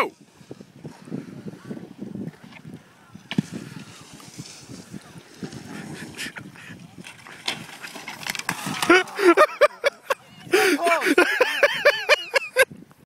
go.